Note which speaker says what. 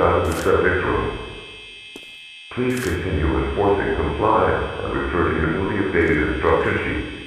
Speaker 1: out of the subject room. Please continue enforcing compliance and refer to your newly updated instruction sheet.